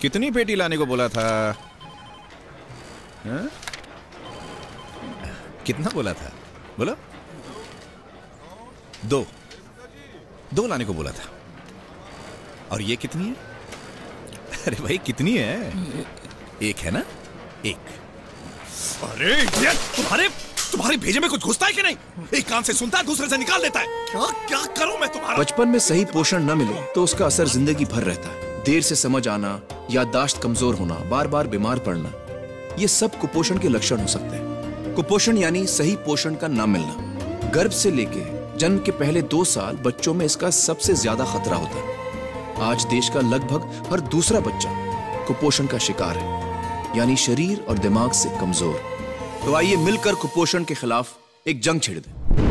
कितनी पेटी लाने को बोला था? हाँ? कितना बोला था? बोलो। दो। दो लाने को बोला था। और ये कितनी है? अरे भाई कितनी है? एक है ना? एक। अरे idiot, तुम्हारे तुम्हारे भेजे में कुछ घुसता है कि नहीं? एक कान से सुनता है दूसरे से निकाल देता है। क्या क्या करूँ मैं तुम्हारा बचपन में सही पोषण न मिले तो उसका असर ज़िंदगी भर रहता है। देर से समझ आना, याददाश्त कमज़ोर होना बार बार बीमार पड़ना, ये सब कुपोषण के लक्षण हो सकते हैं। कुपोषण यानी सही पोषण का न मिलना। गर्भ से लेके जन्म के पहले दो साल बच्चों में इसका सबसे ज़्यादा खतरा होता है। आज देश का लगभग हर दूसरा बच्चा कुपोषण का शिकार है, यानी शरीर और दिमाग से कमज़ोर। तो आइए मिलकर कुपोषण के खिलाफ एक जंग छेड़ दें।